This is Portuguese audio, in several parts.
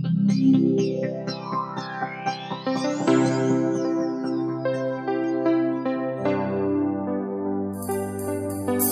Thank you.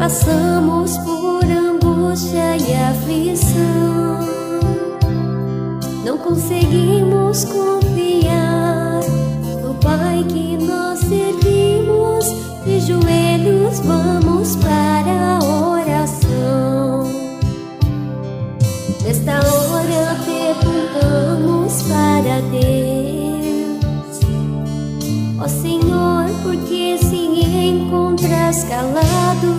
Passamos por angústia e aflição. Não conseguimos confiar no Pai que nós servimos. De joelhos vamos para a oração. Nesta hora perguntamos para Deus: Ó oh Senhor, por que se encontras calado?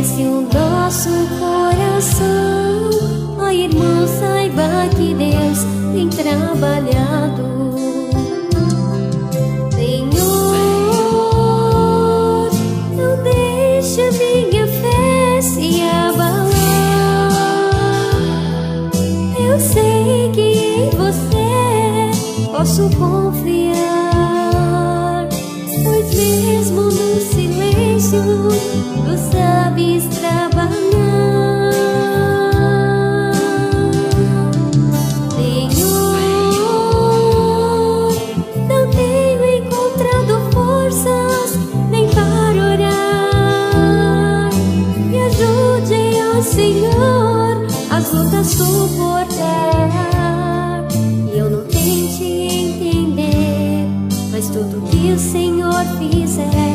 aquece o nosso coração. Ó irmão, saiba que Deus tem trabalhado. Senhor, não deixe minha fé se abalar. Eu sei que em você posso confiar. sabes trabalhar. Senhor, não tenho encontrado forças nem para orar. Me ajude, ó Senhor, as lutas suportar. E eu não tente entender, mas tudo que o Senhor fizer.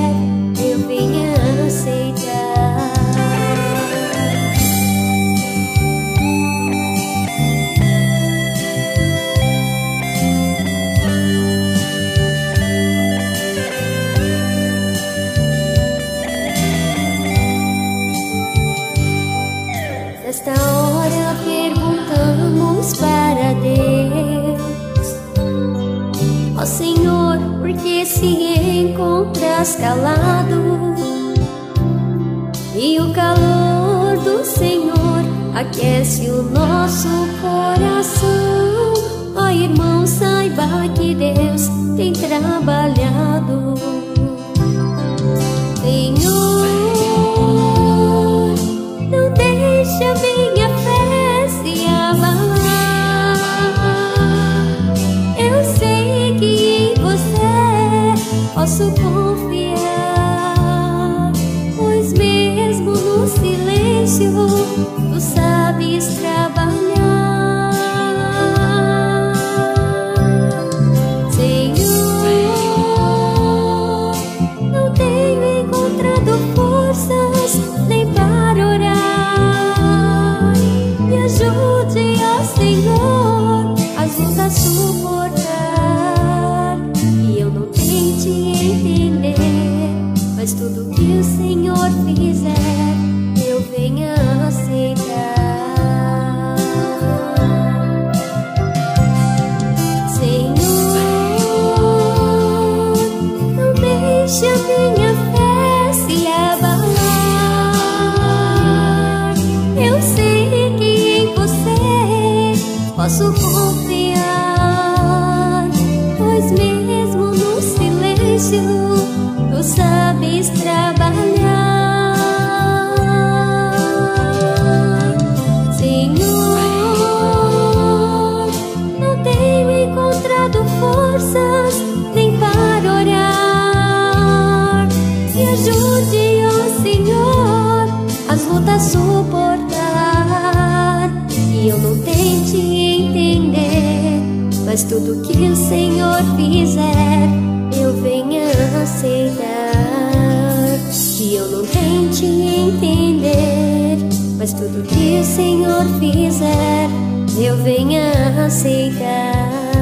Agora perguntamos para Deus: Ó oh, Senhor, por que se encontras calado? E o calor do Senhor aquece o nosso coração. Ó oh, irmão, saiba que Deus tem trabalhado. Senhor. Mas tudo que o Senhor fizer, eu venha aceitar. Senhor, não deixe a minha fé se abalar. Eu sei que em você posso confiar, pois mesmo no silêncio tu sabes trabalhar. Senhor, não tenho encontrado forças nem para orar. Me ajude, oh ó Senhor, as lutas suportar. E eu não tente entender, mas tudo que o Senhor fizer eu venha aceitar. Que eu não tente entender, mas tudo que o Senhor fizer, eu venha aceitar.